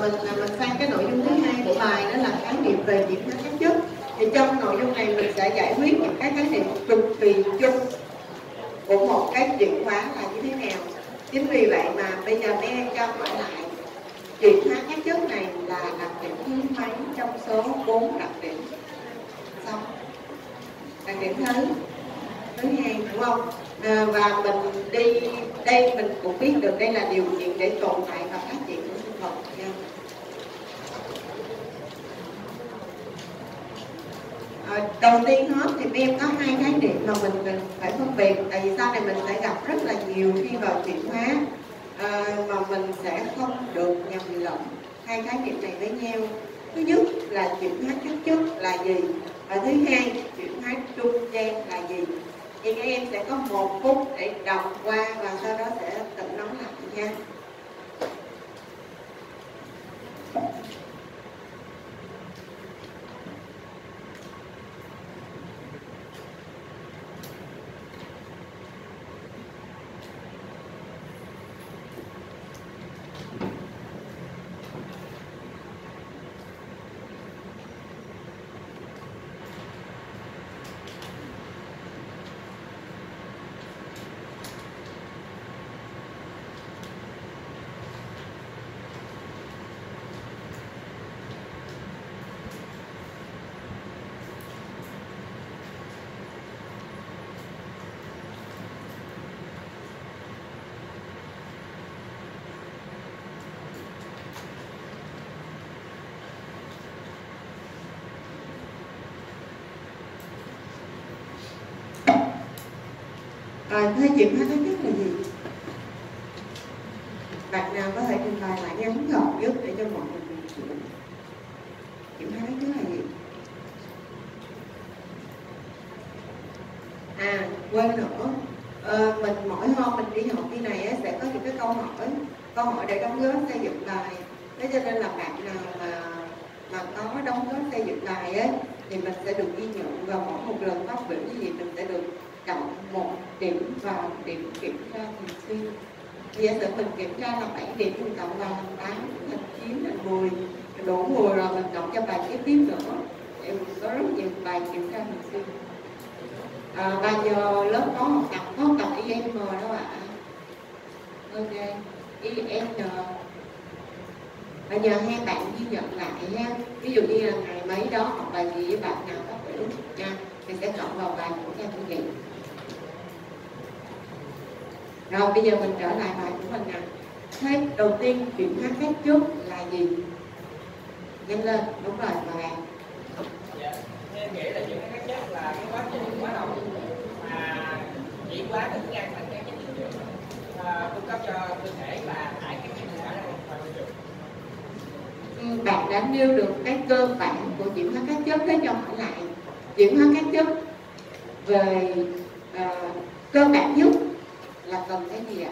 mình mình sang cái nội dung thứ hai của bài đó là khái niệm về diễn hóa các chất thì trong nội dung này mình sẽ giải quyết những cái khái niệm cực kỳ chung của một cái chuyển hóa là như thế nào. Chính vì vậy mà bây giờ mấy em cho hỏi lại chuyển hóa các chất này là đặc điểm thứ mấy trong số 4 đặc điểm? Xong. Đặc điểm thứ thứ hai đúng không? À, và mình đi đây mình cũng biết được đây là điều kiện để tồn tại và phát triển của sinh vật nha à, Ờ, đầu tiên hết thì em có hai khái niệm mà mình mình phải phân biệt tại vì sau này mình sẽ gặp rất là nhiều khi vào chuyển hóa. À, mà mình sẽ không được nhầm lẫn hai khái niệm này với nhau. Thứ nhất là chuyển hóa chất chất là gì? Và thứ hai chuyển hóa trung gian là gì? Thì các em sẽ có một phút để đọc qua và sau đó sẽ tự nói lại nha. Ờ, Rồi, thế chuyển hóa thứ nhất là gì? Bạn nào có thể trình bày lại ngắn gọn nhất để cho mọi người cùng hiểu. Chuyển thứ nhất là gì? À, quên nữa. Ờ, mình mỗi hôm mình đi học như này á, sẽ có những cái câu hỏi câu hỏi để đóng góp xây dựng bài thế cho nên là bạn nào mà mà có đóng góp xây dựng bài ấy, thì mình sẽ được ghi nhận và mỗi một lần phát biểu như vậy mình sẽ được cộng một điểm vào điểm kiểm tra thường xuyên thì giả mình kiểm tra là 7 điểm mình cộng vào là 8 là 9 là 10 đủ 10 rồi mình cộng cho bài kế tiếp nữa em có rất nhiều bài kiểm tra thường xuyên à, và giờ lớp có học tập có học tập IM đó ạ ok IN Bây giờ hai bạn ghi nhận lại ha Ví dụ như là ngày mấy đó học bài gì với bạn nào có biểu nha Thì sẽ cộng vào bài của các quý vị rồi bây giờ mình trở lại bài của mình nè. Thế đầu tiên chuyển hóa các chất là gì? Nhanh lên đúng rồi và dạ em nghĩ là chuyển hóa chất là cái quá trình hóa học mà chuyển hóa thức ăn thành các chất dinh dưỡng cung cấp cho cơ thể và thải các chất dinh dưỡng Ừ, bạn đã nêu được cái cơ bản của chuyển hóa các chất thế cho hỏi lại. Chuyển hóa các chất về uh, cơ bản nhất cần cái gì ạ?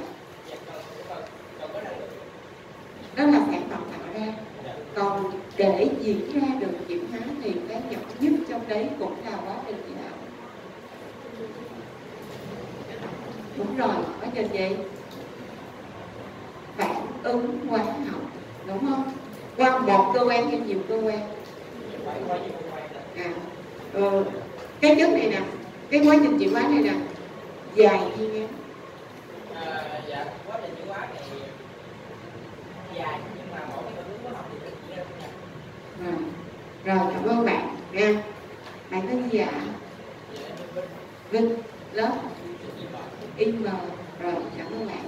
Đó là sản phẩm tạo ra còn để diễn ra được chuyển hóa thì cái nhỏ nhất trong đấy cũng là quá trình gì ạ? Đúng rồi, quá trình gì? Phản ứng hóa học, đúng không? Qua một cơ quan hay nhiều cơ quan? nhiều cơ quan À, ừ, cái chất này nè, cái quá trình chuyển hóa này nè, dài hay ngắn? À, quá trình chuyển hóa này dài nhưng mà mỗi cái phản có học thì nó chỉ ra Rồi, cảm ơn bạn nha. Bạn tên gì ạ? vinh lớp in IM. Rồi, cảm ơn bạn.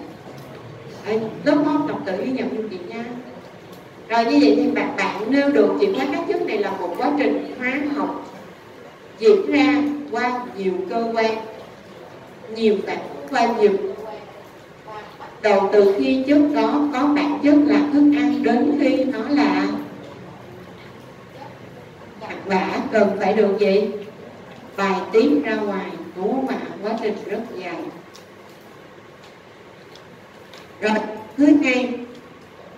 Đấy, lớp môn đọc tự ghi nhận giùm chị nha. Rồi như vậy thì bạn bạn nêu được chuyển hóa các chất này là một quá trình hóa học diễn ra qua nhiều cơ quan, nhiều bạn qua nhiều. Đầu từ khi trước đó có bản chất là thức ăn đến khi nó là cặn vả cần phải được gì? Bài tiết ra ngoài đúng không ạ quá trình rất dài. Rồi thứ hai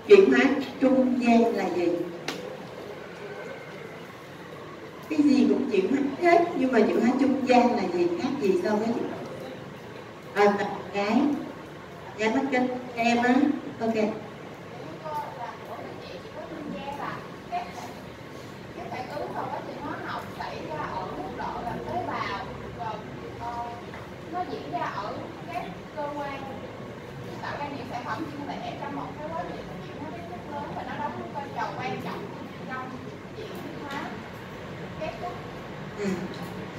chuyển hóa trung gian là gì? Cái gì cũng chuyển hóa hết nhưng mà chuyển hóa trung gian là gì? Khác gì so với à hóa à, dạ mắt kinh em á. Ok. Ừ.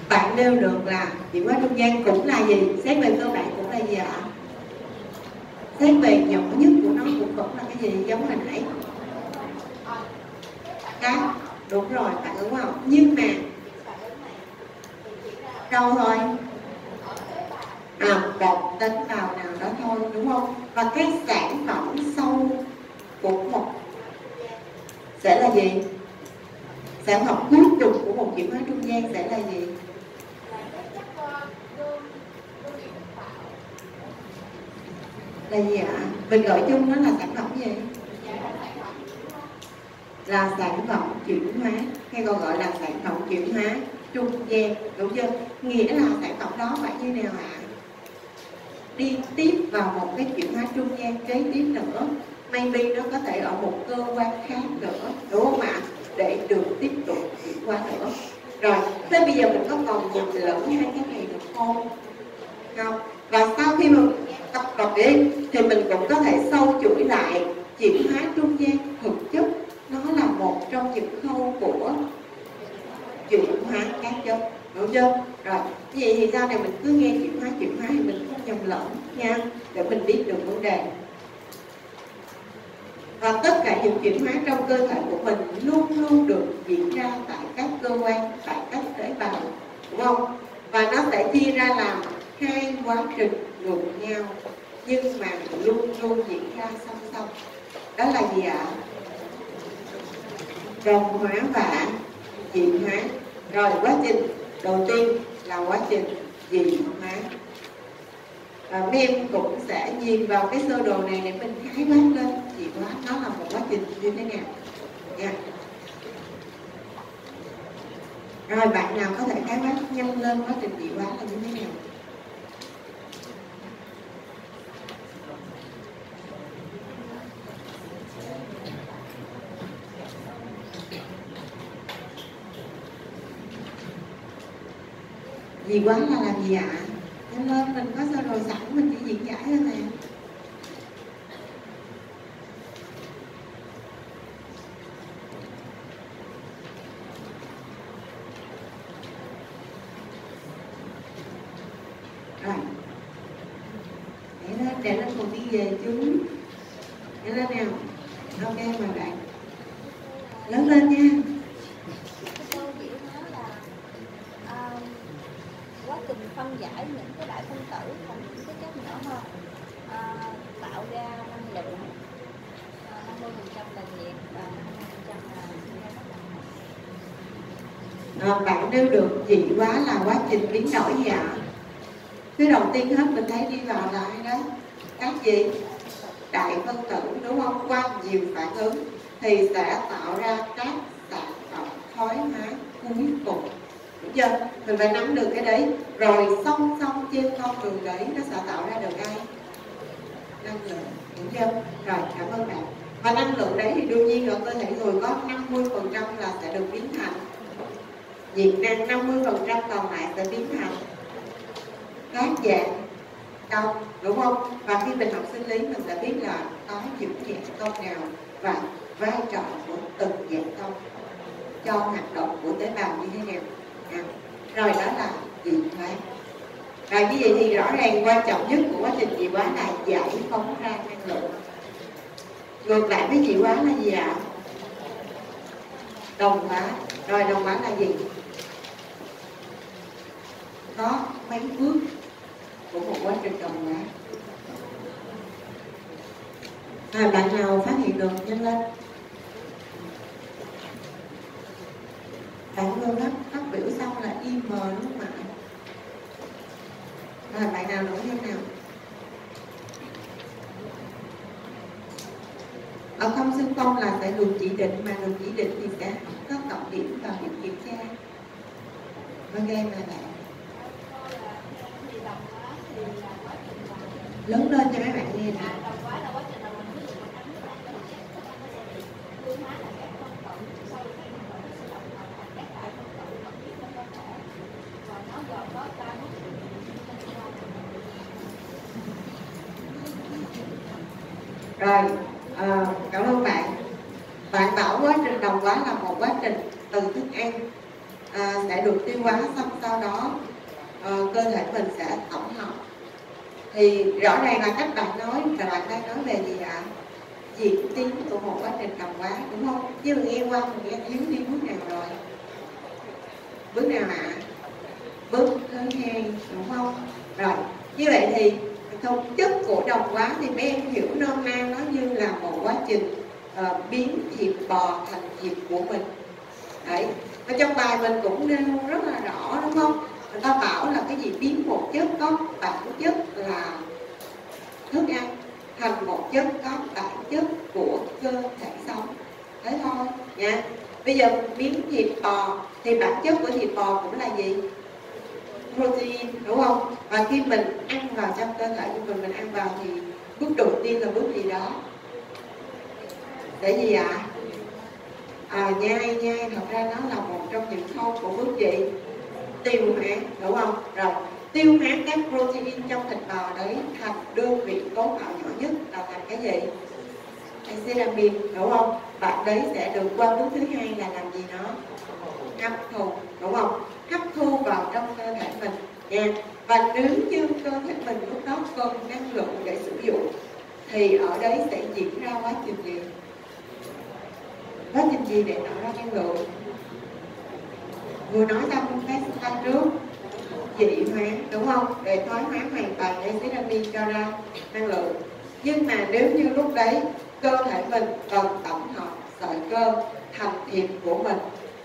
Bạn nêu được là chuyển hóa trung gian cũng là gì? Xét về cơ bản cũng là gì ạ? à? Thế về nhỏ nhất của nó cũng vẫn là cái gì? Giống hồi nãy. Cá đúng rồi bạn ứng không? Nhưng mà đâu thôi? À một tế bào nào đó thôi, đúng không? Và cái sản phẩm sâu của một sẽ là gì? Sản phẩm cuối cùng của một chuyển hóa trung gian sẽ là gì? Là gì ạ? Mình gọi chung nó là sản phẩm gì? Là sản phẩm chuyển hóa. Hay còn gọi là sản phẩm chuyển hóa trung gian, đúng chưa? Nghĩa là sản phẩm đó phải như nào ạ? Đi tiếp vào một cái chuyển hóa trung gian kế tiếp nữa. Maybe nó có thể ở một cơ quan khác nữa, đúng không ạ? Để được tiếp tục chuyển hóa nữa. Rồi, thế bây giờ mình có còn nhầm lẫn hai cái này được không? Không. Và sau khi mình tập tập đi, thì mình cũng có thể sâu chuỗi lại, chuyển hóa trung gian thực chất. Nó là một trong những khâu của chuyển hóa các chất, đúng chưa? Rồi vậy thì sau này mình cứ nghe chuyển hóa chuyển hóa thì mình không nhầm lẫn nha, để mình biết được vấn đề. Và tất cả những chuyển hóa trong cơ thể của mình luôn luôn được diễn ra tại các cơ quan, tại các tế bào, đúng không? Và nó sẽ chia ra làm hai quá trình ngược nhau, nhưng mà luôn luôn diễn ra song song. Đó là gì ạ? Đồng hóa và dị hóa. Rồi quá trình đầu tiên là quá trình dị hóa. Và mấy em cũng sẽ nhìn vào cái sơ đồ này để mình khái quát lên dị hóa nó là một quá trình như thế nào. Nha. Rồi, bạn nào có thể khái quát nhanh lên quá trình dị hóa là như thế nào? Gì quá là làm gì ạ à? lên mình có sơ đồ sẵn mình chỉ diễn giải thôi mà rồi để lên để lên một đi về chú để lên nào ok mời bạn lớn lên nha trình phân giải những cái đại phân tử thành những cái chất nhỏ hơn à, tạo ra năng lượng à, 50 phần trăm là nhiệt và 50 phần trăm hoạt động nếu được dị quá là quá trình biến đổi gì ạ? Cái đầu tiên hết, mình thấy đi vào là ai đó các gì? Đại phân tử, đúng không? Qua nhiều phản ứng thì sẽ tạo ra các sản phẩm thoái hóa cuối cùng. Đúng chưa? Mình phải nắm được cái đấy. Rồi song song trên con đường đấy nó sẽ tạo ra được ai? Năng lượng. Đúng chưa? Rồi, cảm ơn bạn. Và năng lượng đấy thì đương nhiên ở cơ thể người có 50 phần trăm là sẽ được biến thành nhiệt năng 50% còn lại sẽ biến thành các dạng công đúng không? Và khi mình học sinh lý mình sẽ biết là có những dạng công nào và vai trò của từng dạng công cho hoạt động của tế bào như thế nào. À, rồi đó là dị hóa. Rồi như vậy thì rõ ràng quan trọng nhất của quá trình dị hóa là giải phóng ra năng lượng. Ngược lại với dị hóa là gì ạ? Đồng hóa. Rồi đồng hóa là gì? Có mấy bước của một quá trình đồng hóa à, bạn nào phát hiện được nhanh lên. Bạn luôn đó phát biểu xong là im mờ đúng không ạ rồi bạn nào nổi lên nào. Ở không xương công là sẽ được chỉ định mà được chỉ định thì sẽ có cộng điểm vào điểm kiểm tra. Ok mà bạn lớn lên cho mấy bạn nghe nè. Rồi à, cảm ơn bạn. Bạn bảo quá trình đồng hóa là một quá trình từ thức ăn à, sẽ được tiêu hóa xong sau đó à, cơ thể mình sẽ tổng hợp thì rõ ràng là các bạn nói là bạn đang nói về gì ạ diễn tiến của một quá trình đồng hóa đúng không? Chứ mình nghe qua mình nghe thiếu đi bước nào rồi? Bước nào ạ? Bước thứ hai đúng không? Rồi như vậy thì thực chất của đồng hóa thì mấy em hiểu nôm na nó như là một quá trình uh, biến thịt bò thành thịt của mình. Đấy và trong bài mình cũng nêu rất là rõ đúng không? Người ta bảo là cái gì biến một chất có bản chất là thức ăn thành một chất có bản chất của cơ thể sống. Thế thôi nha. Bây giờ miếng thịt bò thì bản chất của thịt bò cũng là gì? Protein đúng không? Và khi mình ăn vào trong cơ thể của mình mình ăn vào thì bước đầu tiên là bước gì đó? Để gì ạ? À? à, nhai nhai thật ra nó là một trong những khâu của bước gì? Tiêu hóa đúng không? Rồi tiêu hóa các protein trong thịt bò đấy thành đơn vị cấu tạo nhỏ nhất là thành cái gì? Acetamin đúng không? Bạn đấy sẽ được qua bước thứ hai là làm gì nó hấp thụ đúng không? Hấp thu vào trong cơ thể mình, nha. Và nếu như cơ thể mình lúc đó cần năng lượng để sử dụng, thì ở đấy sẽ diễn ra quá trình gì? Quá trình gì để tạo ra năng lượng? Vừa nói xong cái tay trước dị hóa đúng không? Để thoái hóa hoàn toàn acetamin cho ra năng lượng. Nhưng mà nếu như lúc đấy cơ thể mình cần tổng hợp sợi cơ thành thịt của mình,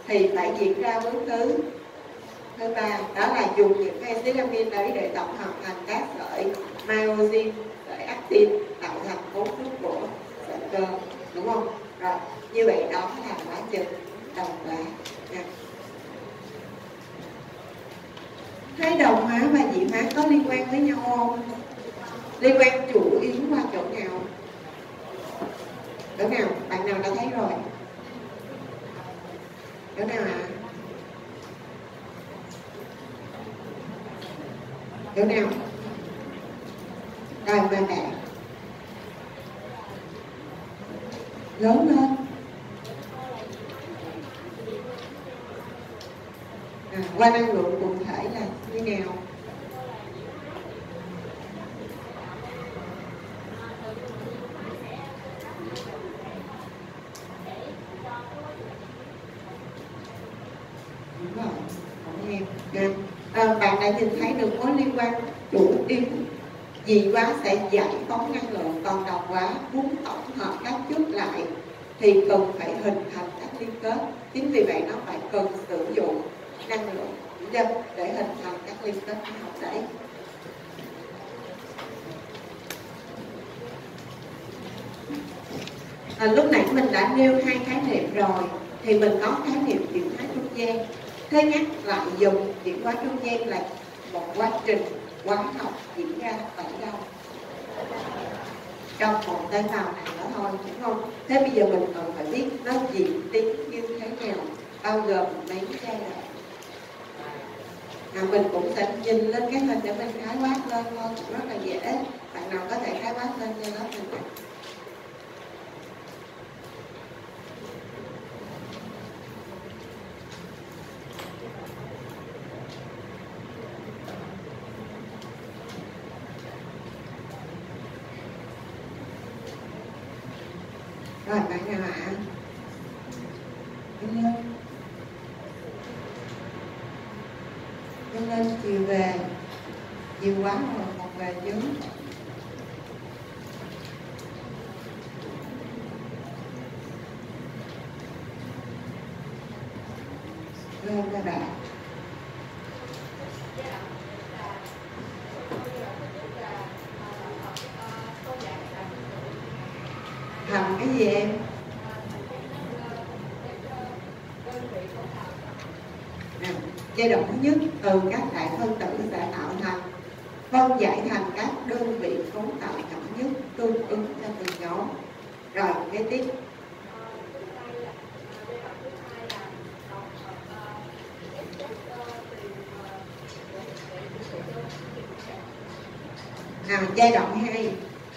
thì phải diễn ra bước thứ thứ ba, đó là dùng những cái acetamin đấy để tổng hợp thành các sợi myosin, sợi actin tạo thành cấu trúc của sợi cơ, đúng không? Rồi, như vậy đó là quá trình đồng hóa hai đồng hóa và dị hóa có liên quan với nhau không? Liên quan chủ yếu qua chỗ nào? Chỗ nào? Bạn nào đã thấy rồi? Chỗ nào ạ? À? chỗ nào? Rồi mời bạn. Lớn lên. À, qua năng lượng cụ thể là như nào đúng rồi không em à, à, bạn đã nhìn thấy được mối liên quan chủ yếu dị quá sẽ giải phóng năng lượng còn độc quá muốn tổng hợp các chất lại thì cần phải hình thành các liên kết chính vì vậy nó phải cần sử dụng năng lượng để hình thành các liên kết hóa học đấy. À, lúc nãy mình đã nêu hai khái niệm rồi thì mình có khái niệm chuyển hóa trung gian. Thế nhắc lại dùng chuyển hóa trung gian là một quá trình hóa học diễn ra tại đâu trong một tế bào này đó thôi đúng không. Thế bây giờ mình cần phải biết nó diễn tiến như thế nào bao gồm mấy giai đoạn. À, mình cũng sẽ nhìn lên cái hình để mình khái quát lên thôi cũng rất là dễ. Bạn nào có thể khái quát lên cho nó mình rồi bạn nào ạ đứng lên đứng lên chiều về chiều quá rồi một về trước lên các bạn? Thầm cái gì em? À, giai đoạn thứ nhất từ các đại phân tử sẽ tạo thành phân giải thành các đơn vị cấu tạo nhỏ nhất tương ứng cho từng nhóm. Rồi kế tiếp à, giai đoạn 2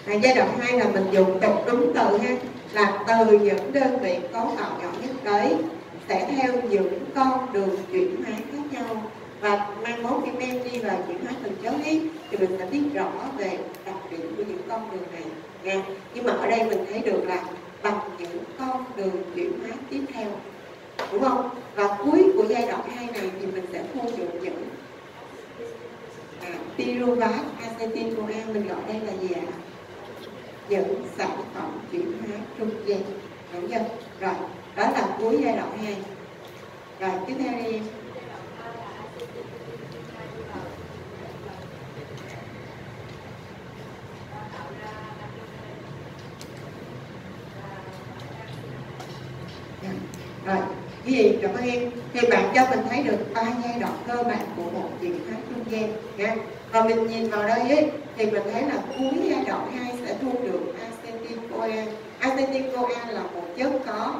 à, giai đoạn dùng tục đúng từ ha là từ những đơn vị cấu tạo nhỏ nhất đấy sẽ theo những con đường chuyển hóa khác nhau. Và mai mốt khi men đi vào chuyển hóa từng chớ ấy thì mình sẽ biết rõ về đặc điểm của những con đường này nha. Nhưng mà ở đây mình thấy được là bằng những con đường chuyển hóa tiếp theo đúng không? Và cuối của giai đoạn 2 này thì mình sẽ thu dụng những à, pyruvat acetyl coa. Mình gọi đây là gì ạ? Những sản phẩm chuyển hóa trung gian đúng chưa rồi đó là cuối giai đoạn 2 rồi tiếp theo đi. Em rồi cái gì? Cảm ơn em thì bạn cho mình thấy được ba giai đoạn cơ bản của một chuyển hóa trung gian nha. Và mình nhìn vào đây ấy, thì mình thấy là cuối giai đoạn 2 thu được acetyl coa acetyl coa là một chất có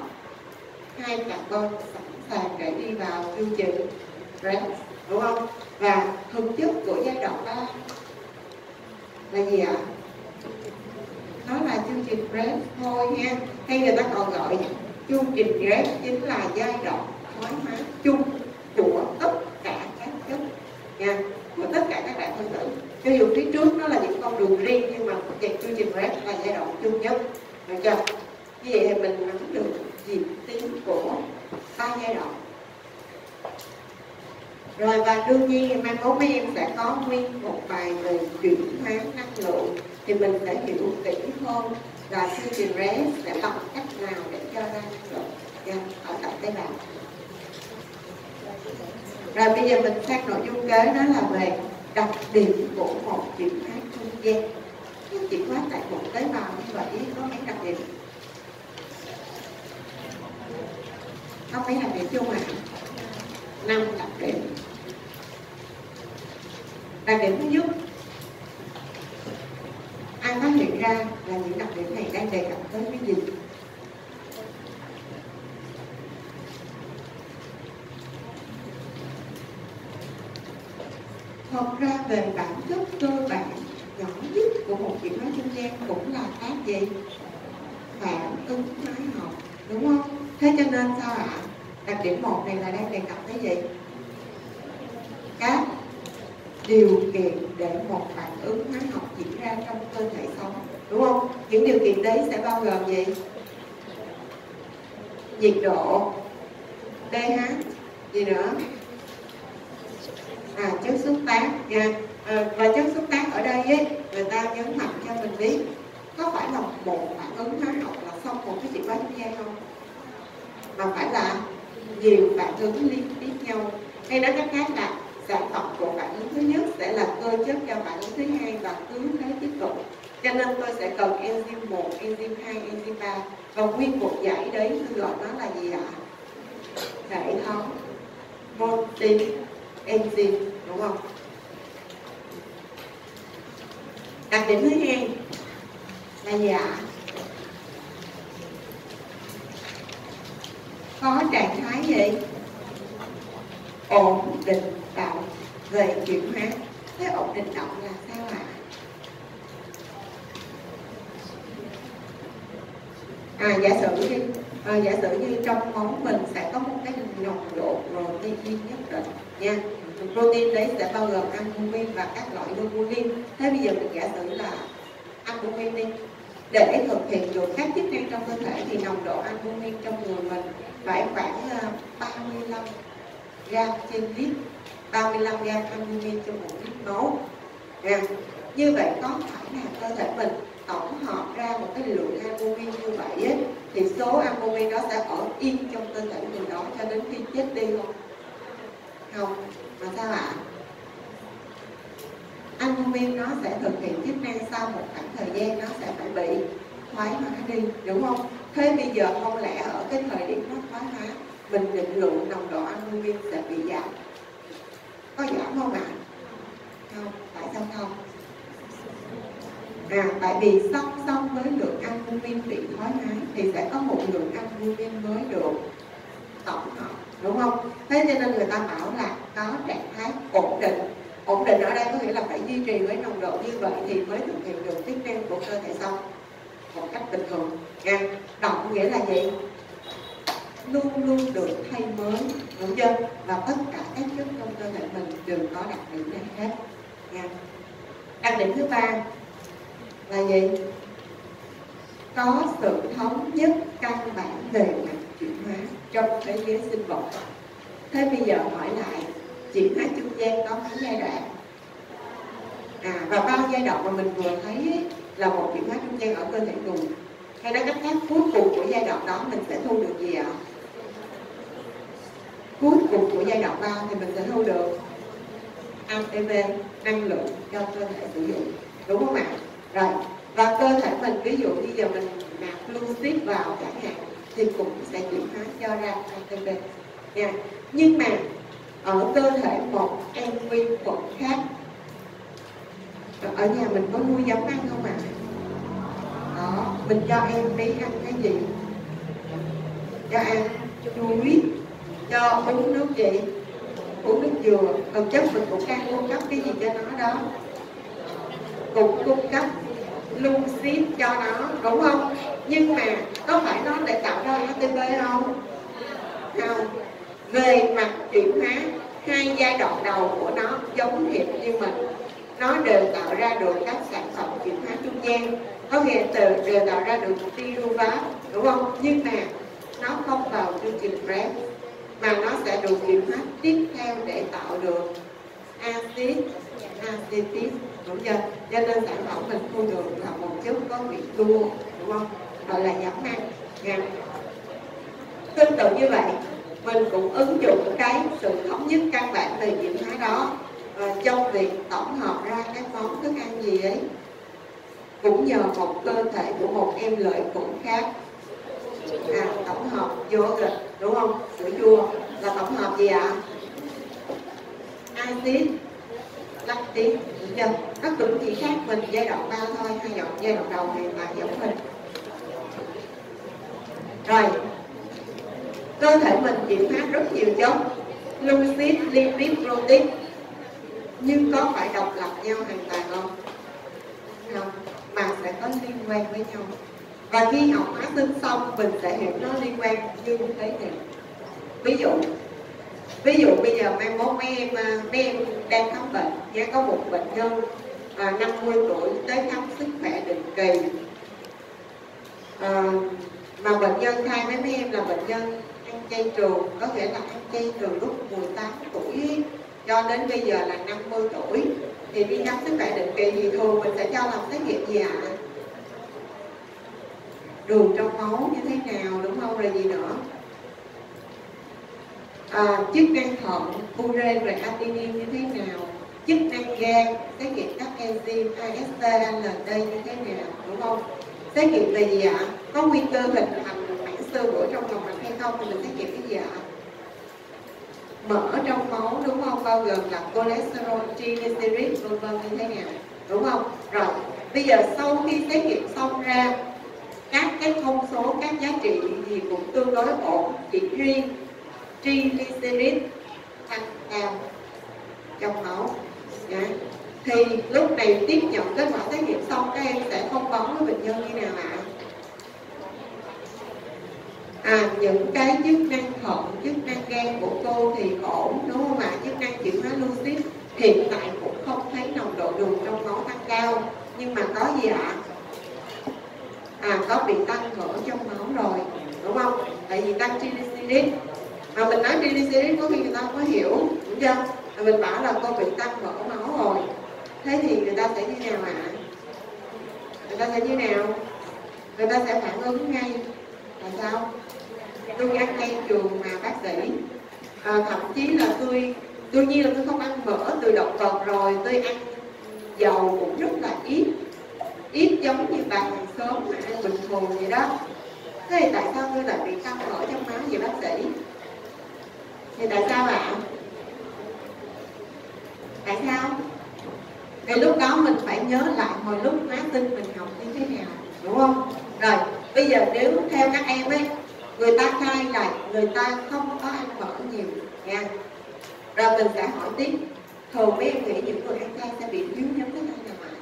hai carbon sẵn sàng để đi vào chu trình REX đúng không? Và thực chất của giai đoạn 3 là gì ạ? Nó là chương trình REX thôi nha hay người ta còn gọi chương trình REX chính là giai đoạn thoái hóa chung của tất nha của tất cả các bạn phân tử cho dù phía trước nó là những con đường riêng nhưng mà chương trình RES là giai đoạn chung nhất. Được chưa? Như vậy thì mình nắm được diễn tiến của ba giai đoạn. Rồi và đương nhiên mai mốt mấy em sẽ có nguyên một bài về chuyển hóa năng lượng. Thì mình sẽ hiểu kỹ hơn là chương trình RES sẽ bằng cách nào để cho ra năng lượng. Yeah, ở tại tế bào rồi bây giờ mình sang nội dung kế đó là về đặc điểm của một chuyển hóa trung gian. Chuyển hóa tại một tế bào như vậy có mấy đặc điểm? Có mấy đặc điểm chung à năm đặc điểm. Đặc điểm thứ nhất, ai phát hiện ra là những đặc điểm này đang đề cập tới cái gì? Thật ra về bản chất cơ bản, nhỏ nhất của một chuyển hóa trung gian cũng là cái gì? Phản ứng hóa học đúng không? Thế cho nên sao ạ? Đặc điểm một này là đang đề cập tới gì? Các điều kiện để một phản ứng hóa học diễn ra trong cơ thể sống, đúng không? Những điều kiện đấy sẽ bao gồm gì? Nhiệt độ, pH gì nữa? À chất xúc tác nha à, và chất xúc tác ở đây ấy, người ta nhấn mạnh cho mình biết có phải là một phản ứng hóa học là xong một cái chuyện hóa trung gian không? Mà phải là nhiều phản ứng liên tiếp nhau. Hay nói cách khác là sản phẩm của phản ứng thứ nhất sẽ là cơ chất cho phản ứng thứ hai và cứ thế tiếp tục. Cho nên tôi sẽ cần enzyme 1, enzyme 2, enzyme 3 và nguyên một dãy đấy tôi gọi nó là gì ạ? Hệ thống multi enzyme đúng không? Đặc điểm thứ hai, là gì ạ? Có trạng thái gì? Ổn định động về chuyển hóa. Thế ổn định động là sao ạ? À? giả sử đi à, giả sử như trong máu mình sẽ có một cái nồng độ protein nhất định nha. Protein đấy sẽ bao gồm albumin và các loại globulin thế bây giờ mình giả sử là albumin đi. Để thực hiện được các chức năng trong cơ thể thì nồng độ albumin trong người mình phải khoảng ờ, 35 gram trên lít 35 gram albumin trong một lít máu. Nha. Như vậy có phải là cơ thể mình tổng hợp ra một cái lượng albumin như vậy ấy, thì số albumin đó sẽ ở yên trong cơ thể người đó cho đến khi chết đi không không, mà sao ạ? Albumin nó sẽ thực hiện chức năng sau một khoảng thời gian nó sẽ phải bị thoái hóa đi, đúng không? Thế bây giờ không lẽ ở cái thời điểm nó thoái hóa, mình định lượng nồng độ albumin sẽ bị giảm? Có giảm không ạ? Không, tại sao không? À tại vì song song với lượng albumin bị thoái hóa thì sẽ có một lượng albumin mới được tổng hợp, đúng không? Thế cho nên người ta bảo là có trạng thái ổn định. Ổn định ở đây có nghĩa là phải duy trì với nồng độ như vậy thì mới thực hiện được chức năng của cơ thể sống một cách bình thường, nha. Động nghĩa là gì? Luôn luôn được thay mới, đúng chưa? Và tất cả các chất trong cơ thể mình đều có đặc điểm này hết, nha. Đặc điểm thứ ba là gì? Có sự thống nhất căn bản về mặt chuyển hóa trong thế giới sinh vật. Thế bây giờ hỏi lại chuyển hóa trung gian có mấy giai đoạn? À và ba giai đoạn mà mình vừa thấy ấy, là một chuyển hóa trung gian ở cơ thể người. Hay nói cách khác cuối cùng của giai đoạn đó mình sẽ thu được gì ạ? Cuối cùng của giai đoạn 3 thì mình sẽ thu được ATP năng lượng cho cơ thể sử dụng. Đúng không ạ? Rồi, và cơ thể mình, ví dụ bây giờ mình nạp lucid vào chẳng hạn, thì cũng sẽ chuyển hóa cho ra ATP nha. Nhưng mà, ở cơ thể một em vi khuẩn khác, ở nhà mình có nuôi giống ăn không ạ? Đó, mình cho em bé ăn cái gì? Cho ăn chuối cho uống nước gì? Uống nước dừa. Còn chất mình cũng đang cung cấp cái gì cho nó đó? Cũng cung cấp lưu lucid cho nó, đúng không? Nhưng mà có phải nó để tạo ra ATP không? Không về mặt chuyển hóa, hai giai đoạn đầu của nó giống hệt như mình. Nó đều tạo ra được các sản phẩm chuyển hóa trung gian. Có nghĩa từ, đều tạo ra được piruvat đúng không? Nhưng mà nó không vào chương trình REP mà nó sẽ được chuyển hóa tiếp theo để tạo được acid acetic đúng chưa cho nên sản phẩm mình thu được là một chút có vị chua đúng không? Gọi là giảm ăn nha. Tương tự như vậy mình cũng ứng dụng cái sự thống nhất căn bản về chuyển hóa đó. Và trong việc tổng hợp ra các món thức ăn gì ấy cũng nhờ một cơ thể của một em lợi khuẩn khác. À, tổng hợp yogurt đúng không? Sữa chua là tổng hợp gì ạ? Acid lactic đúng chưa nó cũng chỉ khác mình giai đoạn 3 thôi, hay giai đoạn giai đoạn đầu thì là giống mình. Rồi, cơ thể mình chuyển hóa rất nhiều chất glucid lipid, protein. Nhưng có phải độc lập nhau hoàn toàn không? Không, mà sẽ có liên quan với nhau. Và khi học hóa sinh xong, mình sẽ hiểu nó liên quan như thế nào ví dụ ví dụ bây giờ mai mốt mấy em à, mấy em đang khám bệnh nhé có một bệnh nhân à, 50 tuổi tới khám sức khỏe định kỳ. À, mà bệnh nhân thay với mấy em là bệnh nhân ăn chay trường có nghĩa là ăn chay từ lúc 18 tuổi cho đến bây giờ là 50 tuổi. Thì đi khám sức khỏe định kỳ thì thường mình sẽ cho làm xét nghiệm gì ạ? À? đường trong máu như thế nào đúng không? Rồi gì nữa? À, chức năng thận ure rồi adenine như thế nào? Chức năng gan xét nghiệm các enzyme AST, ALT như thế nào đúng không? Xét nghiệm về gì ạ? Có nguy cơ hình thành mảng xơ vữa trong lòng mạch hay không? Thì mình xét nghiệm cái gì ạ? Mỡ trong máu đúng không? Bao gồm là cholesterol triglycerid vân vân như thế nào đúng không? Rồi bây giờ sau khi xét nghiệm xong ra các cái thông số các giá trị gì cũng tương đối ổn chỉ riêng triglycerid tăng cao trong máu Đấy. thì lúc này tiếp nhận kết quả xét nghiệm xong, các em sẽ thông báo với bệnh nhân như nào ạ? À những cái chức năng thận, chức năng gan của cô thì ổn, đúng không ạ? Chức năng chuyển hóa lucid hiện tại cũng không thấy nồng độ đường trong máu tăng cao. Nhưng mà có gì ạ? À có bị tăng mỡ trong máu rồi, đúng không? Tại vì tăng triglycerid mà mình nói triglycerid có khi người ta không có hiểu đúng chưa? Mà mình bảo là cô bị tăng mỡ máu rồi. Thế thì người ta sẽ như nào ạ? Người ta sẽ như nào? Người ta sẽ phản ứng ngay. Là sao? Tôi ăn chay trường mà bác sĩ à, thậm chí là tôi đương nhiên là tôi không ăn mỡ từ động vật rồi tôi ăn dầu cũng rất là ít. Ít giống như bà hàng xóm mà ăn bình thường vậy đó. Thế thì tại sao tôi lại bị tăng mỡ trong máu vậy bác sĩ? Thì tại sao ạ. Tại sao? Thì lúc đó mình phải nhớ lại hồi lúc hóa tin mình học như thế nào, đúng không? Rồi, bây giờ nếu theo các em ấy, người ta khai là người ta không có ăn mỡ nhiều, nha. Rồi mình sẽ hỏi tiếp thường mấy em nghĩ những người ăn chay sẽ bị thiếu nhóm thức ăn nào ạ?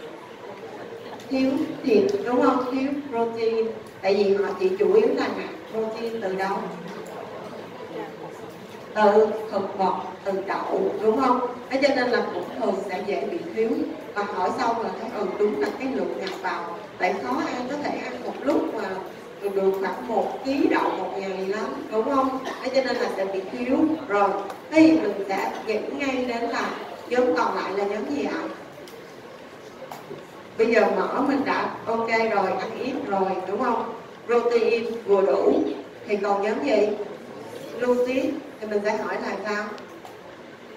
Thiếu thịt, đúng không? Thiếu protein. Tại vì họ chỉ chủ yếu là nạp protein từ đâu từ thực vật từ đậu, đúng không? Thế cho nên là cũng thường sẽ dễ bị thiếu. Và hỏi xong là thấy ừ đúng là cái lượng nhập vào. Tại khó ăn, có thể ăn một lúc mà được khoảng một ký đậu một ngày lắm, đúng không? Thế cho nên là sẽ bị thiếu. Rồi thế thì mình sẽ nghĩ ngay đến là nhóm còn lại là nhóm gì ạ? Bây giờ mỡ mình đã ok rồi, ăn ít rồi, đúng không? Protein vừa đủ. Thì còn nhóm gì? Lucid thì mình sẽ hỏi là sao?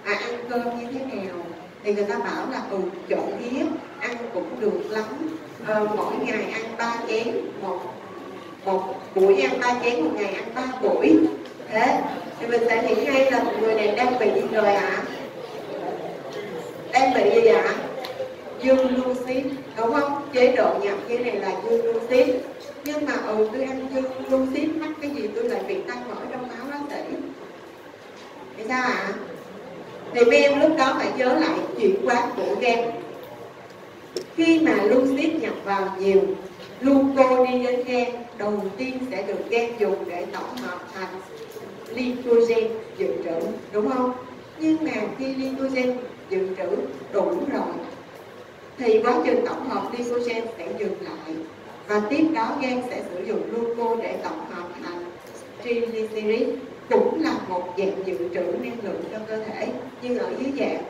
À ăn cơm như thế nào? Thì người ta bảo là ừ trộn hiếp ăn cũng được lắm. Ờ, mỗi ngày ăn ba chén một một buổi ăn ba chén một ngày ăn ba buổi. Thế thì mình sẽ nghĩ ngay là người này đang bị gì rồi ạ. À? đang bị gì ạ? À? dương lucid đúng không? Chế độ nhập như này là dương lucid nhưng mà ừ tôi ăn dương lucid mắc cái gì tôi lại bị tăng mỡ trong máu bác sĩ. Thì sao ạ? À? thì mấy em lúc đó phải nhớ lại chuyển hóa của gan. Khi mà lucid nhập vào nhiều gluco đi đến gan đầu tiên sẽ được gan dùng để tổng hợp thành glycogen dự trữ, đúng không? Nhưng mà khi glycogen dự trữ đủ rồi, thì quá trình tổng hợp glycogen sẽ dừng lại và tiếp đó gan sẽ sử dụng gluco để tổng hợp thành triglycerid cũng là một dạng dự trữ năng lượng cho cơ thể nhưng ở dưới dạng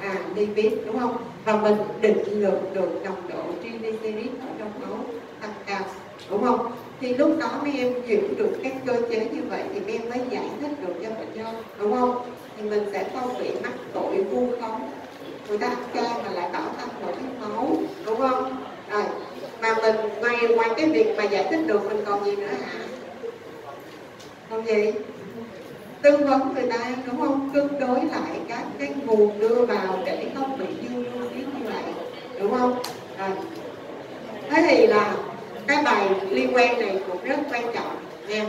à lipid đúng không? Và mình định lượng được nồng độ triglycerid ở trong máu tăng cao, đúng không? Thì lúc đó mấy em hiểu được các cơ chế như vậy thì mấy em mới giải thích được cho bệnh nhân đúng không? Thì mình sẽ không bị mắc tội vu khống. Người ta ăn chay mà lại bảo tăng nội máu, đúng không? Mà mình ngoài ngoài cái việc mà giải thích được mình còn gì nữa hả? Còn gì? Tư vấn người ta, đúng không? Cân đối lại các cái nguồn đưa vào để không bị dư lưu như vậy, đúng không? À. thế thì là cái bài liên quan này cũng rất quan trọng nha.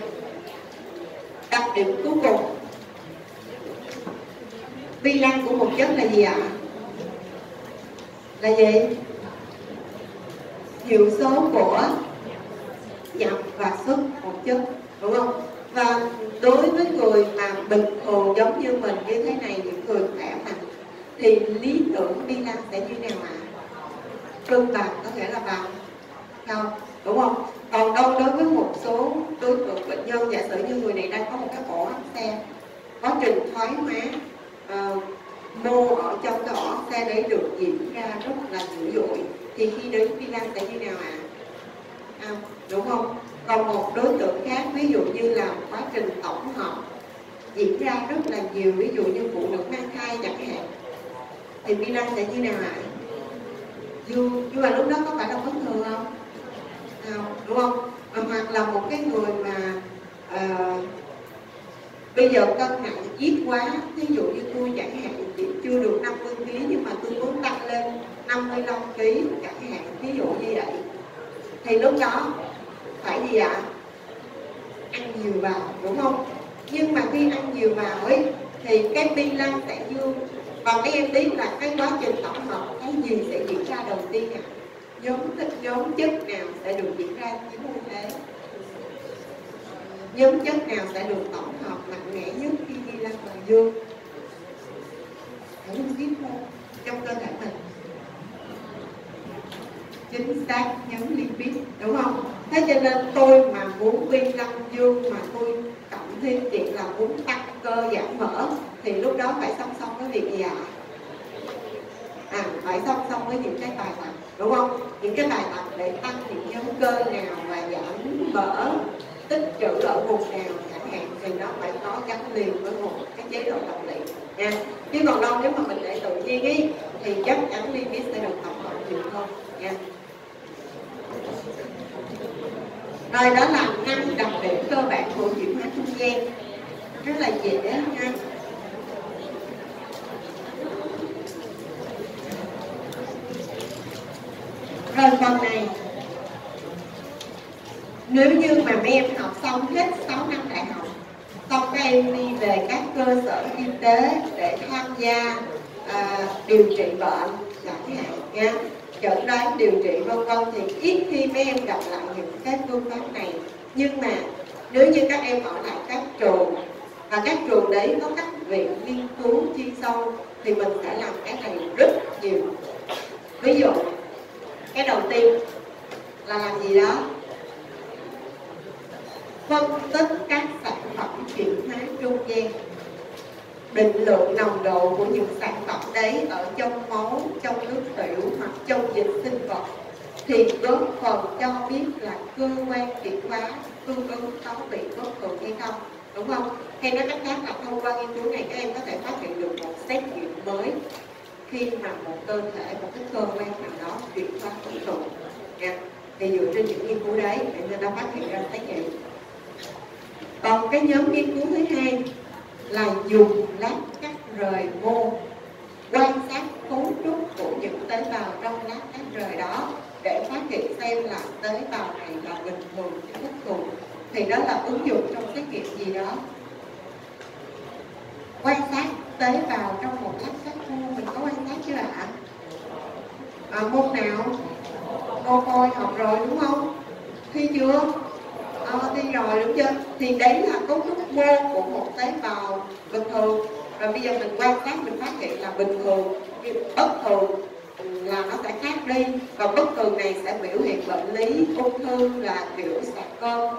Đặc điểm cuối cùng. Vi lăng của một chất là gì ạ? Là gì? Hiệu số của nhập và xuất một chất đúng không? Và đối với người mà bình thường giống như mình như thế này những người khỏe mạnh thì lý tưởng đi làm sẽ như nào ạ? Cân bằng có nghĩa là bằng. Không đúng không? Còn đâu đối với một số đối tượng bệnh nhân giả sử như người này đang có một cái ổ áp xe quá trình thoái hóa uh, mô ở trong cái ổ áp xe đấy được diễn ra rất là dữ dội thì khi đến vi lăng sẽ như nào ạ à? à, đúng không còn một đối tượng khác ví dụ như là quá trình tổng hợp diễn ra rất là nhiều ví dụ như phụ nữ mang thai chẳng hạn thì vi lăng sẽ như nào ạ à? nhưng mà lúc đó có phải là bất thường không không đúng không à, hoặc là một cái người mà à, bây giờ cân nặng ít quá ví dụ như tôi chẳng hạn chỉ chưa được 50 kg nhưng mà tôi muốn tăng lên 55 kg chẳng hạn ví dụ như vậy. Thì lúc đó, phải gì ạ? Ăn nhiều vào, đúng không? Nhưng mà khi ăn nhiều vào ấy, thì cái bi lăng sẽ dương. Và mấy em biết là cái quá trình tổng hợp, cái gì sẽ diễn ra đầu tiên ạ? À? nhóm nhóm chất nào sẽ được diễn ra chính như thế? Nhóm chất nào sẽ được tổng hợp mạnh mẽ nhất khi đi ra ngoài dương hãy tiếp thôi trong cơ thể mình chính xác liên lipid đúng không? Thế cho nên tôi mà muốn vi lăng dương mà tôi cộng thêm chuyện là muốn tăng cơ giảm mỡ, thì lúc đó phải song song với việc gì ạ? À? à phải song song với những cái bài tập, đúng không? Những cái bài tập để tăng những nhóm cơ nào và giảm mỡ, tích trữ ở vùng nào chẳng hạn, thì nó phải có gắn liền với một cái chế độ tập luyện, nha. Chứ còn đâu, nếu mà mình để tự nhiên ý, thì chắc chắn lipid sẽ được tổng hợp nhiều hơn, nha rồi đó là năm đặc điểm cơ bản của chuyển hóa trung gian. Rất là dễ nha rồi phần này nếu như mà mấy em học xong hết 6 năm đại học xong các em đi về các cơ sở y tế để tham gia à, điều trị bệnh chẳng hạn nha chẩn đoán, điều trị vân vân thì ít khi mấy em gặp lại những cái phương pháp này. Nhưng mà nếu như các em ở lại các trường, và các trường đấy có các viện nghiên cứu chuyên sâu, thì mình sẽ làm cái này rất nhiều. Ví dụ, cái đầu tiên là làm gì đó? Phân tích các sản phẩm chuyển hóa trung gian định lượng nồng độ của những sản phẩm đấy ở trong máu, trong nước tiểu hoặc trong dịch sinh vật thì góp phần cho biết là cơ quan chuyển hóa tương ứng có bị bất thường hay không, đúng không? Hay nói cách khác là thông qua nghiên cứu này các em có thể phát hiện được một xét nghiệm mới khi mà một cơ thể, một cái cơ quan nào đó chuyển hóa bất thường. Nha. Thì dựa trên những nghiên cứu đấy, để người ta phát hiện ra xét nghiệm. Còn cái nhóm nghiên cứu thứ hai là dùng lát cắt rời mô quan sát cấu trúc của những tế bào trong lát cắt rời đó để phát hiện xem là tế bào này là bình thường hay bất thường thì đó là ứng dụng trong xét nghiệm gì đó. Quan sát tế bào trong một lát cắt mô mình có quan sát chưa ạ? À, môn nào? Cô coi học rồi đúng không? Thi chưa? À, thi rồi đúng chưa? Thì đấy là cấu trúc mô của một tế bào bình thường. Và bây giờ mình quan sát mình phát hiện là bình thường bất thường là nó sẽ khác đi. Và bất thường này sẽ biểu hiện bệnh lý ung thư là kiểu sạc cơ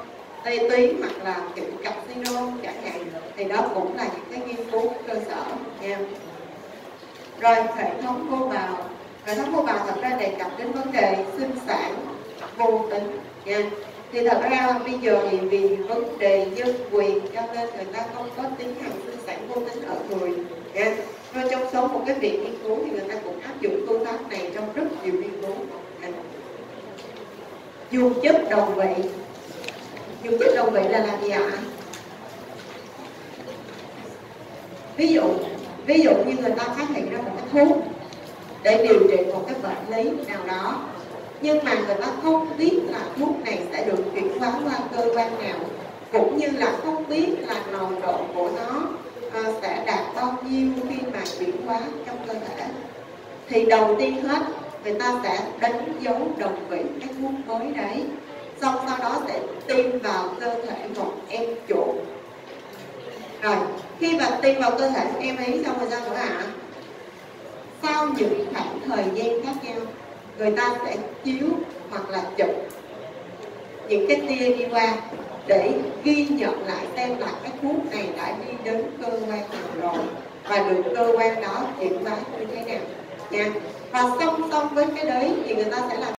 tê tuyến hoặc là kiểu carcinoma chẳng hạn. Thì đó cũng là những cái nghiên cứu cơ sở nha. Rồi hệ thống cô bào. Hệ thống cô bào thật ra đề cập đến vấn đề sinh sản vô tính nha thì thật ra bây giờ thì vì vấn đề nhân quyền, cho nên người ta không có tiến hành sinh sản vô tính ở người. Nha và trong số một cái viện nghiên cứu thì người ta cũng áp dụng phương pháp này trong rất nhiều nghiên cứu. Dùng chất đồng vị dùng chất đồng vị là làm gì ạ ví dụ ví dụ như người ta phát hiện ra một cái thuốc để điều trị một cái bệnh lý nào đó nhưng mà người ta không biết là thuốc này sẽ được chuyển hóa qua cơ quan nào, cũng như là không biết là nồng độ của nó ờ, sẽ đạt bao nhiêu khi mà chuyển hóa trong cơ thể thì đầu tiên hết, người ta sẽ đánh dấu đồng vị cái thuốc mới đấy, xong sau đó sẽ tiêm vào cơ thể một em chủ rồi, khi mà tiêm vào cơ thể em ấy, xong rồi ra nữa ạ à? sau những khoảng thời gian khác nhau người ta sẽ chiếu hoặc là chụp những cái tia đi qua để ghi nhận lại xem là cái thuốc này đã đi đến cơ quan nào rồi và được cơ quan đó chuyển hóa như thế nào nha. Và song song với cái đấy thì người ta sẽ làm